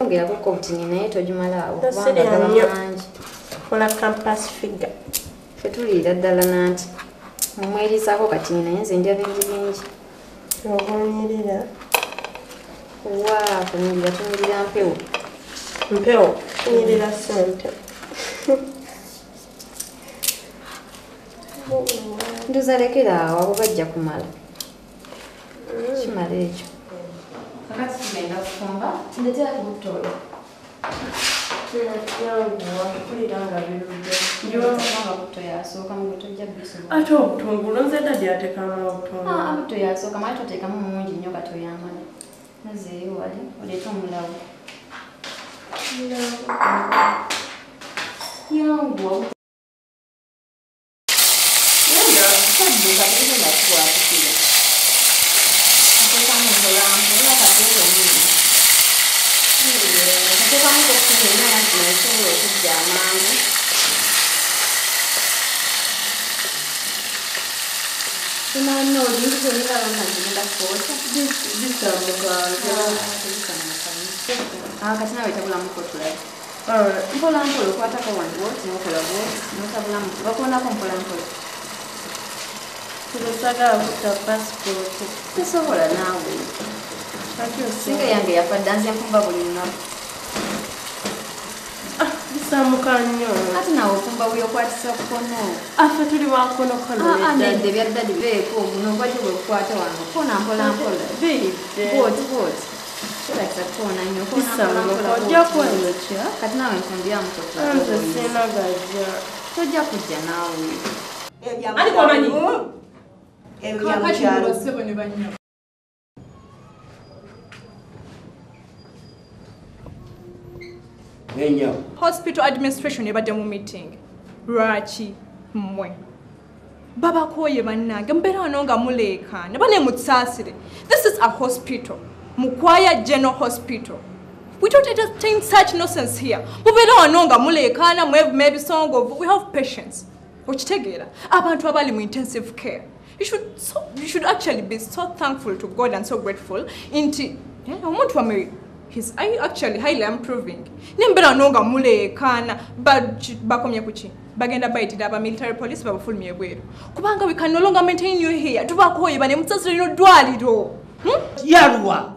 ongerako kobutini naye togimalaawo kubanga gaba mangi. Kola campus figure. Fe tuliira ddala nanti. Mumwerisaako katini naye nze ndya bingi bingi. Obunyirira wa kunyirira tunyirira mpewo. Mpewo. Kunyirira sente nduzalekera awo abo bajja kumala. Kimala ekyo nga nga buto yasooka mu buto jja bisobola ate obutungulu nze dadi atekamu obutungulu buto yasooka mali toteekamu mungi nnyo katoyamala mazeeyo wali oleete omulawo yanguwa esobola okujja amangu Imano olinzi olingala nagenda kwota kati nawe tabulamu kotulabe mpola mpola okwatako wano bwoti nokola bwoti notabulamu bakonako mpola mpola tubusagala kutta pasipoti tosobola naawe singa osinga yange yafadda nze nfumba buli lunaku bisamuka nnyo ate nawe ofumba bweyokwatisa kukono afe tuli bakonokono nedde byaddadi beeko guno obadde bwekukwata wano kona mpola mpola biyidde bwoti bwoti. Kirakisa kukoona nnyo. Ojja kweyokya kati nawe nfumbiramu nze kotula sina gajja tojja kujja naawe. Ariko omanyi? ebyo bya kakati mukyalo mubassebo ne bannya Enya. hospital administration ebadde mu meeting. Lwaki mmwe? Babakooye bannange mbeera wano nga muleekaana bane musaasire this is a hospital. Mukwaya general hospital. We don't entertain such nonsense here. Mubeera wano nga muleekaana mwevuma ebisongovu we have patience. Okitegeera abantu abali mu intensive care. You should, so, you should actually be so thankful to god and so grateful. Nti eh, omuntu wamwe He's I actually highly improving. Nimbera nonga muleekaana ba- bakomye kuki bagenda bayitira aba military police babafulumya ebweru kubanga we can no longer maintain you here tubakooye bane musasiro lino ddwaliro Hmm? Yaluwa.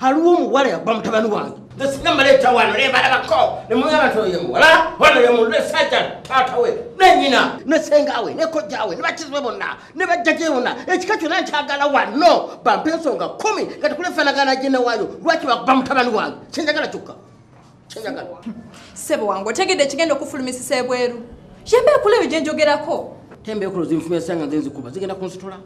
Haliwo omuwala yagwa mutabani wange. Nze singa maleeta wano nebalabako ne mugamba nti oyo muwala wano ye muntu esajja taata we ne nnyina ne sengawe ne kojjaawe ne bakizwe bonna ne bajjajje bonna. Ekika kyonna nkyagala wano bampa ensonga kumi nga tekulefaanagana gye newaayo lwaki bagwa mutabani wange kyenjagala kyokka kyenjagala ssebo wange otegedde ekigenda okufulumisisa ebweru yembeekula eyo gye njogerako tembeekulo zinfumisa nga nze nzikuba zigenda kunsitula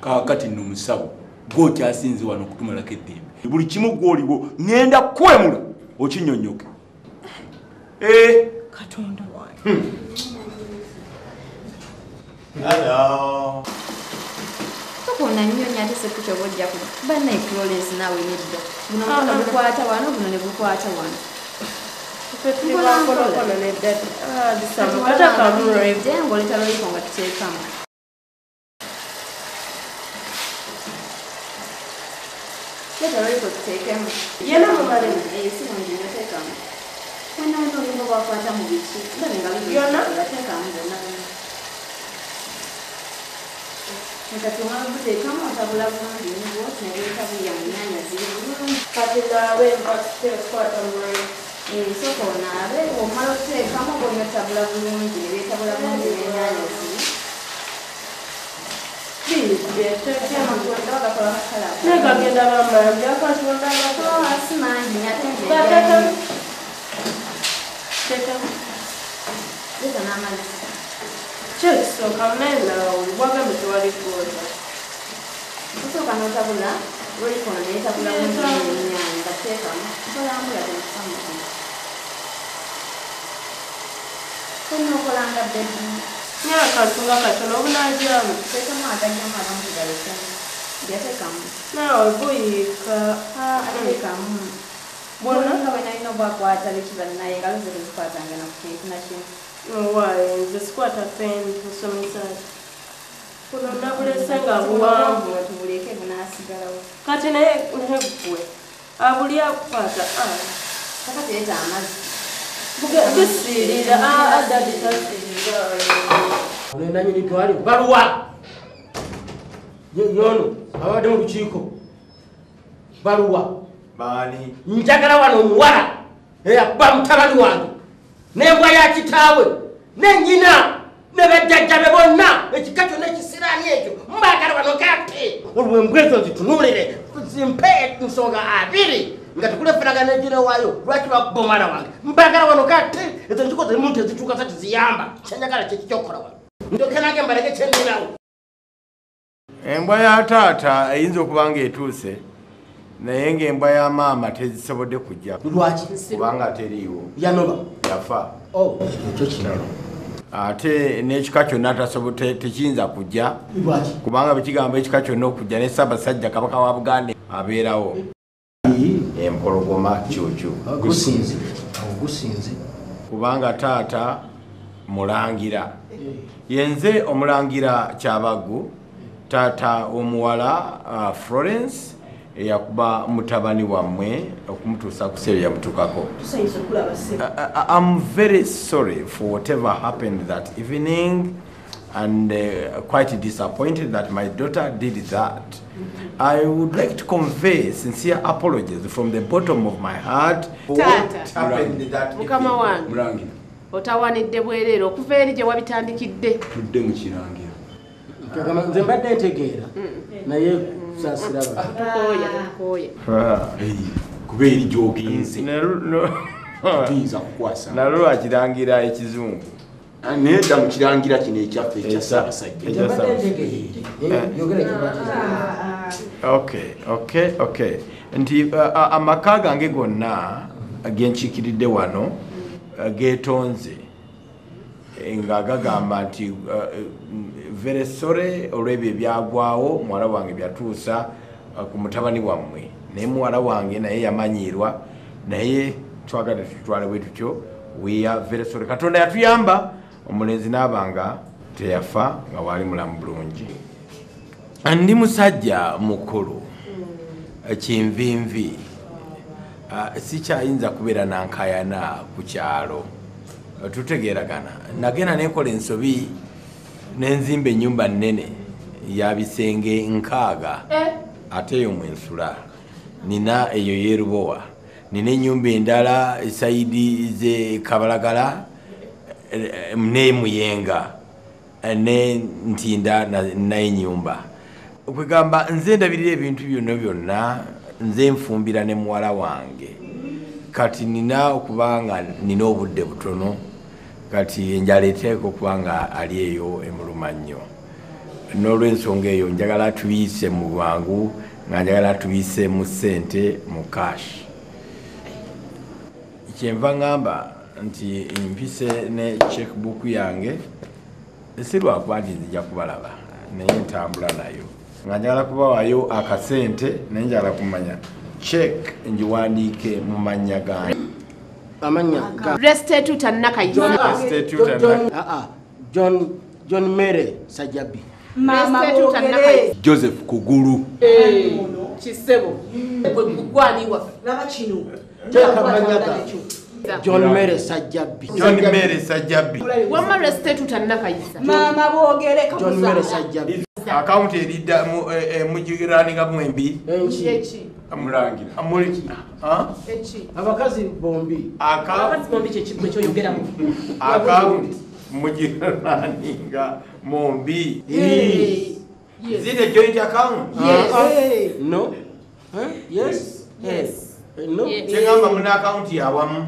kaakati nno musawo gwokyasinze wano okutumalako eddembe buli kimu gwoliwo ŋŋenda kwemula okinyonyoke. Eh, katonda wange. Tokoona nnyo nnyo ate sepikya oba ojja kuba bannaye florence naawe nedda. Buno mukono bukwata wano buno ne bukwata wano. Ife tuli bakonokono ne dadi nezvavaigoziteekemo yena mumareni ayesivanjinyotekamo wena unoringo vakwata muvichi ndozvingavyona vatekamuvonaa ngikatungakubuzekama utavulavunanjeni votinayeta kuyanginyanya zilulu katilawenpakitekwata mwe sokona abe omala okuteekama bonyotabula bulungi nebetabula bulungi Tokyo amekwenda bakulakala. Naye bagenda bambalabya akwatibwa bakula wansi mangi nategeera. Teekamu. Liza n'amazzi. kyekisooka menda wagambye tewali kwoza kusooka notabula welikona etabula munyanga teekamu kolambula temusamu olina okolanga bebi naye akantu nga katono obunajyamu teekamu agajjamu abamu galekemu yateekamu naawe buyiika ateekamu Bwonna? nga bwe nalina obwakwata bikiba naye engalo ze tezikwatanga na kintu nakimu owaaye nze sikwata peni nsomesa kuno nabulese nga buwanvu tubuleke bunaasigalawo kati naye naye gwe abuli akwata kakati leeta amazzi bisiirira adadi tasiirira nendanyini twali. Baluwa! Yono abadde mu lukiiko. Baluwa! Baani njagala wano omuwala eyakuba mutabani wange. N'embwa ya kitaawe nenyina ne bajjajjabe bonna ekika kyonna ekisiraani ekyo. Mbaagala wano kate olwo embwa ezo zitunuulire zimpe ensonga abiri nga tekuleferagana egirewaayo lwaki bakuba omwana wange? Mbaagala wano kate ezo nziko zimuntu ezituuka sa tiziyamba. Kyenjagala kyeki kyokukola wano. Ndoke nange mbalege kyenninawo embwa ya taata eyinza okuba ng'etuuse naye ng'embwa ya maama tezisobodde kujja. Lwaki? Kubanga teriiwo yanoba? Yafa. Ekyo kiralo ate n'ekika kyonna tasobo- te- tekiyinza kujja. Kubanga bwekigamba ekika kyonna okujja ne ssaabasajja kabaka wa buganda abeerawo empologoma kyokyo. Gusinze kubanga taata mulangira. Yenze omulangira kyabaggu taata omuwala uh, florence eyakuba mutabani wammwe okumutuusa ku seeyo yamutuukako. Tusanyusa okulaba se I- I- I'm very sorry for whatever happened that evening and uh, quite disappointed that my daughter did that. I would like to convey sincere apologies from the bottom of my heart. For what Tata. happened that mukama evening. wange. Mulangira otawanidde bwereere okuva eri gye wabitandikidde. Tudde mu kirangira. Kagamba nze mbadde ntegeera. Mm. Naye saasira ah. ba tukooya tukooya. Ah. Eyi, kuba eri gyogenze. Nalu- no- tuyinza kukwasa. Nalwo lwakirangira ekizungu naye dda mu kirangira kino ekyaffe ekya ssaabasajja. kyebategeera okay okay okay nti amaka gange gonna genkiikiridde wano geetonze. Eh, nga gagamba nti very sorry olw'ebyo ebyagwawo muwala wange byatuusa ku mutabani wammwe. Naye muwala wange naye yamanyirwa naye twagala tutwale bwe tutyo. We are very sorry katonda yatuyamba omulenzi n'abanga teyafa nga waali mulamu bulungi. Ndi musajja mukulu kinvinvi sikyayinza kubeera nankayana ku kyalo. Tutegeeragana. Nagenda nenkola ensobi nenzimba enyumba nene ya bisenge nkaaga ate eyo mwensula. Nina eyo yerubowa. Nina enyumba endala esaidi ze kabalagala eh, ne muyenga eh, ne ntinda na- naye nyumba okwegamba nze ndabirira ebintu byonna byonna nze nfumbira ne muwala wange. Kati nina okuba nga nina obudde butono kati enjala eteeka okuba nga ali eyo emuluma nnyo n'olwensonga eyo njagala tuyise mu bwangu nga njagala tuyise mu ssente mu kashi kyenva ŋŋamba nti mpise ne checkbook yange si lwakuba nti nzija kubalaba naye ntambula nayo. Nga njagala kubawayo akasente naye njagala kumanya check ngiwandiike mu mannya gange amanya John- ah, ah, john john mere sajabi. Joseph kugulu kisebo gwaniwa laba kino john mere sajabi john mary sajjabi wama restituta nakayiza maama boogere john mere sajabi akawunti eridda mugiraninga mwembi enki eki mulangira amuli eki abakazi bombi. Abakazi bombi kyekigwe kyoyogeramu. Akawunti mugiraninga mombi. Zite joint account? No. Eh, yes? Yes. No. Yes. kyegamba muna akawunti yawamu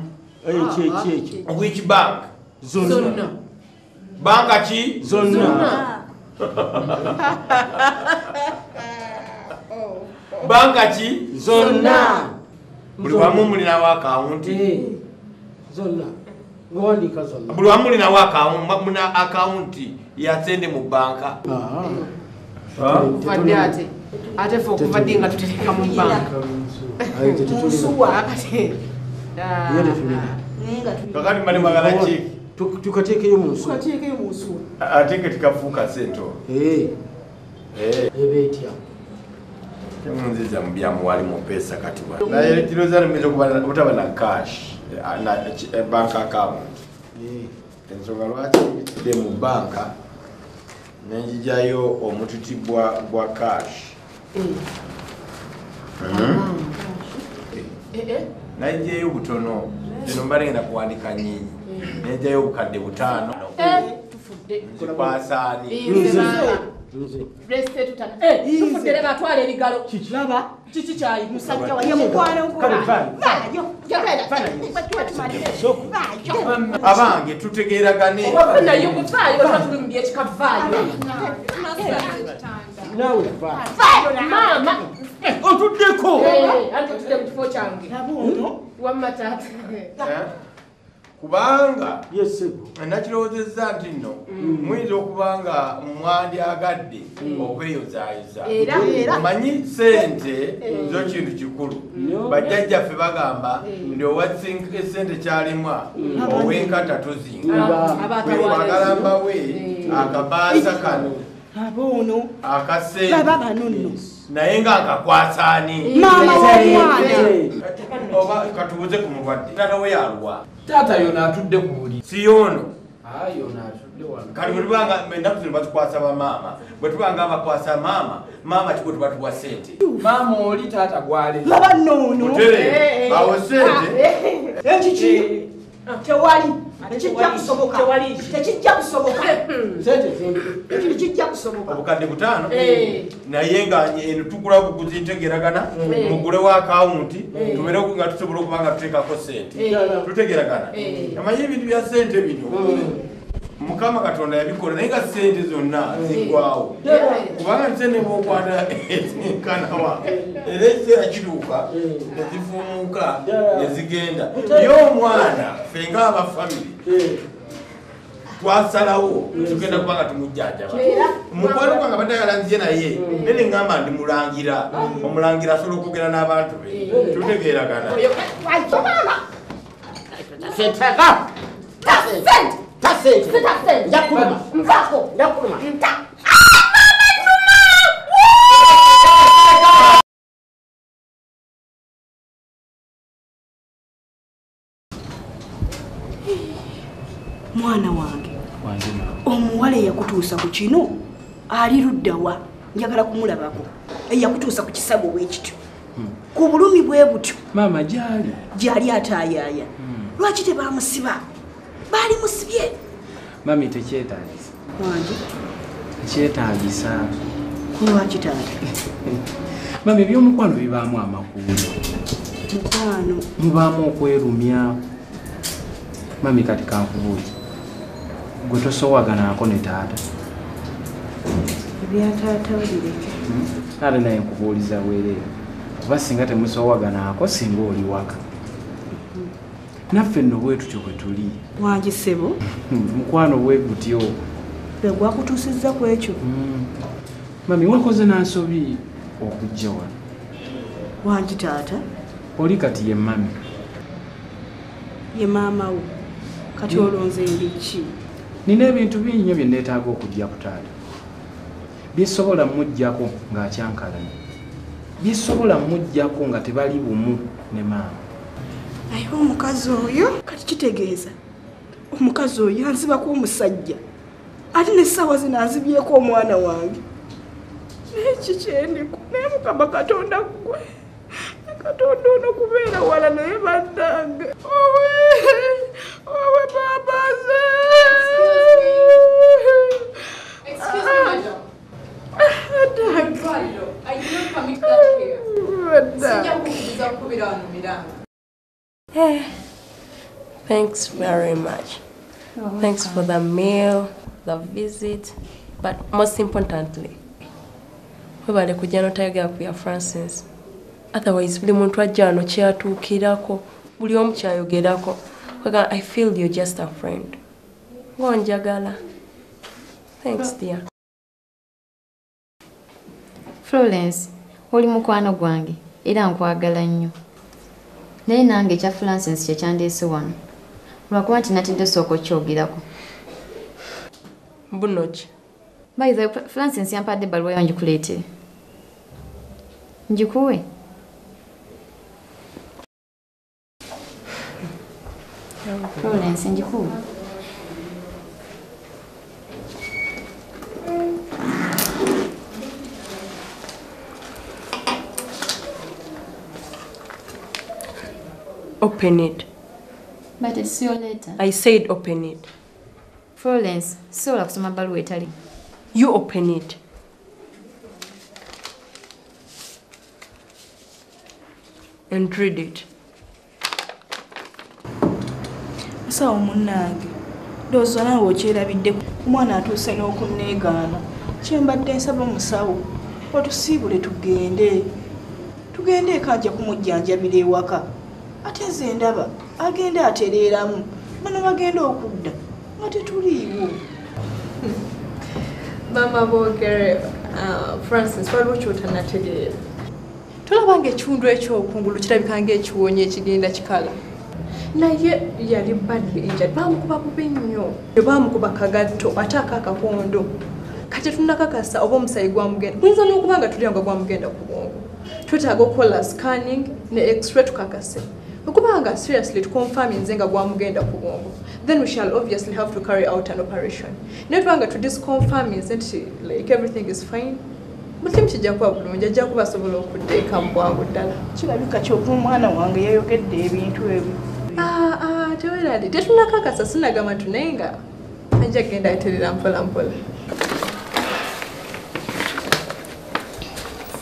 eki eki ekyo which bank? Zonna banka ki zonna banka ki zonna buli wamu mulinawo akawunti zonna ngawandiika zonna buli wamu mulinawo akawunti muna akawunti yasente mu banka Ah, vadde ate ate. Fe okuvadde nga tutereka mu banka tetulina Ye tetulina naye nga tuli- kakati mbali mwagala ki Tu- tukateekeyo mu nsu tukateekeyo mu nsuwa ate ke tikafuuka sente olwo Eh, eba etya temunziza mu byamu wali mu pesa kati wa naye kiroza lumiza obutaba na cash? Eh, na ki- eh, bank account. Ensonga lwaki mbitidde mu banka nenjijayo omututi gwa gwa cash Nayijayo butono eno mba ngenda kuwandika nyinyi nenjayo obukadde butaano. Zikwasaani tufudde. batwala ebigalo. Laba. Kiki kyayi musajja abange tutegeragane naye guvaayo twatuli mu byekikavaayo naawe maama otuddeko anti otudde mu kifo kyange. Wamma taata Eh? kubanga yesebo nakirowoozezza nti nno muyinza okuba nga mwandyagadde okweyozaayoza Era, era. omanyi sente zo kintu kikulu. Bajjajjaffe bagamba ndi owa sente kyalimwa owenkata tozinga. Kwagala mbawe akabaasa kano aboono akasente baba bano nno naye nga nkakwasaani maama w'omwana oba katubuze ku mulwadde tata we yalwa taata yona atudde ku buli si yoono ayi yona atudde wano kati bwe tubanga ennaku zino batukwasa bamaama bwe tubanga bakwasa maama maama kibwe tuba tuwa sente maama oli taata gwale laba noono awo sente ekiki tewali. Tekijja kusoboka. Tekijja kusoboka. Sente zindi ekintu kijja kusoboka. Obukadde butaano? Eh. naye nga tugula buguzi ntegeragana Eh. mugulewo akawunti tubere nga tusobola okuba nga tuteekako sente. Tutegeragana. Eh. amanyi ebintu bya sente bino mukama katonda yabikola naye nga sente zonna ziggwawo kubanga sente bwokwata ezinkanawa era ekiseera kituuka nezifumuuka nezigenda ye omwana ffe ngaabafamire twasalawo tugenda kubanga tumujjanjaba mukwano gwange abadagala nzye naye nene ŋŋamba ndi mulangira omulangira asobola okwogera n'abantu be tutegeeragana tasente njakuluma nvako njakuluma mwana wange. Omuwala eyakutuusa ku kino ali luddawa njagala kumulabako. Eyakutuusa ku kisago bwekityo ku bulumi bwe butyo. Maama gyali. Gyali ataayaaya. Lwaki tebamusiba? Baali musibye mami tekyetaagisa wange kyetaagisa kulwaki taata mami ebyomukwano bibaamu amakulu mukwano? Mubaamu okwerumya. Mami kati kankubuuza gwe tosowaganaako ne taata. Ebyataata bireke ate naye nkubuuliza bwereere. Oba singa temusowaganaako singa oli waka naffe nno bwe tutyo bwe tuli. Wange sebo mukwano bwe gutyo. Gwe gwakutuusizza ku ekyo. Mami wakoze nansobi okujja wano. Wange taata? Oli kati ye mami. Ye maama wo. Kati olonze ndiki nina ebintu bingi nnyo bye neetaaga okujja ku taata. Byesobola mujjako ng'akyankalanye byesobola mujjako nga tebali bumu ne maama naye omukazi oyo kati kitegeeza omukazi oyo yanzibako omusajja ate nessaawa zino anzibyeko omwana wange naye kikyendiku naye mukama katonda gwe katonda ono kubeera wala naye bannange owe owe babaze Thanks very much. You're Thanks welcome. for the meal, the visit, but most importantly, webale kujja n'otayogera ku bya francis. Otherwise buli muntu ajja wano kyatuukirako buli omu kyayogerako i feel you just a friend. Ngonjagala thanks dear. Florence oli mukwano gwange era nkwagala nnyo naye nange ekya francis kyekyandeese wano. Lwakuba nti natidde sooka okyogerako. Buno ki? By the way, francis yampadde ebbaluwa yo ngikuleetere. Ngikuwe. Florence ngikuwe Open it. but it's your letter I said open it. florence sisobola kusoma bbaluwa etali You open it. And read it. musawo munnange ndowooza naawe okyerabidde omwana atuuse n'okunneegaana kyembadde nsaba musawo otusiibule tugende tugende eka ajja kumujjanjabira ewaka ate nze ndaba agenda atereeramu bano bagenda okudda nga tetuliiwo maama boogere uh, francis waliwo kyotanategeera tolaba ngaekiwundu ekyokungulu kirabika ngaekiwonyi ekigenda kikala. Naye yali badly injured bamukuba bubi nnyo. Baamukuba kagatto ate akakakondo kati tunakakasa oba omusayi gwamugenda guyinza n'okuba nga tulya nga gwamugenda ku bwongo. Twetaaga okukola scanning ne x-ray tukakase okubanga seriously tuconfirm nze nga gwamugenda ku bwongo then we shall obviously have to carry out an operation. Naye tubanga tudisconfirm nze nti like everything is fine. Buli kimu kijja kuba bulungi? Ajja kuba asobola okudda eka mu bwangu ddala. Kirabika kyova omwana wange yayogedde ebintu ebyo Ah, ah, tewerali. Tetunakakasa sinagamba tunaye nga ajja kgenda aterera mpola mpola.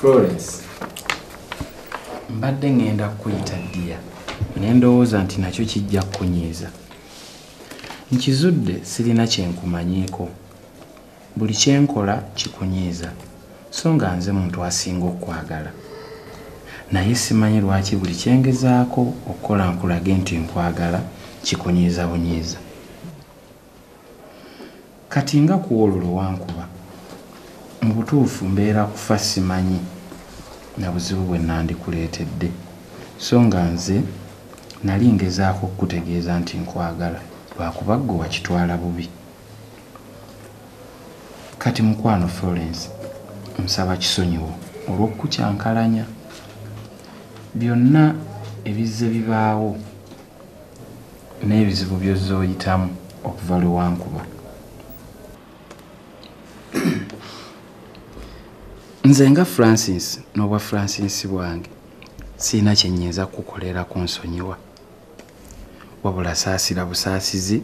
Florence mbadde ŋŋenda kukuyita ddiya naye ndowooza nti nakyo kijja kukunyiiza. Nkizudde sirina kyenkumanyiiko buli kyenkola kikunyiiza so nga nze muntu asinga okwagala. Naye simanyi lwaki buli kyengezaako okukola nkulage nti nkwagala kikunyiiza bunyiiza. Kati nga kuwololo wankuba mu butuufu mbeera kufa simanyi na buzibu bwe nandikuleetedde. So nga nze nali ngezaako okukutegeeza nti nkwagala lwakuba ggwe wakitwala bubi. Kati mukwano florence nsaba kisonyiwo olw'okukukyankalanya. Byonna ebizze bibaawo n'ebizibu byozza oyitamu okuva lwe wankuba. Nze nga francis n'obwa francis bwange siina kyenyinza kukolera ku nsonyiwa wabula saasira busaasizi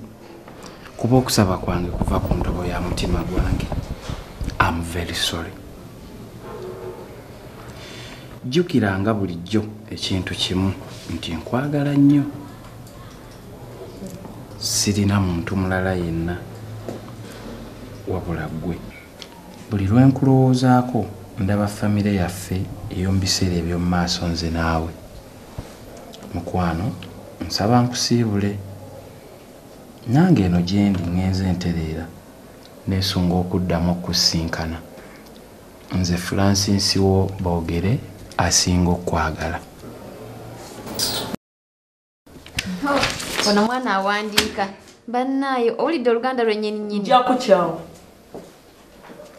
kuba okusaba kwange kuva ku ntobo ya mutima gwange. Am very sorry. Jjukiranga bulijjo ekintu kimu nti nkwagala nnyo. Sirina muntu mulala yenna wabula ggwe. Buli lwe nkulowoozaako ndaba famire yaffe ey'omu biseera eby'omu maaso nze naawe. Mukwano nsaba nkusiibule. Nange eno gye ndi ŋŋenze entereera neesunga okuddamu okusinkana nze francis wo boogere asinga okwagala. Ono mwana awandiika. Bannaayo owulidde oluganda lwennyininyini Nja kukyawa.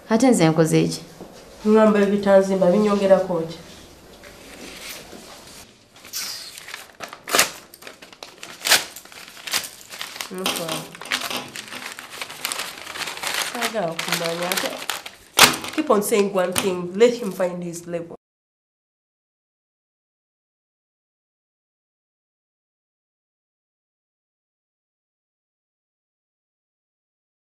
ate nze nkoze eki ngamba ebitanzimba binyongerako ki keep on saying one thing let him find his level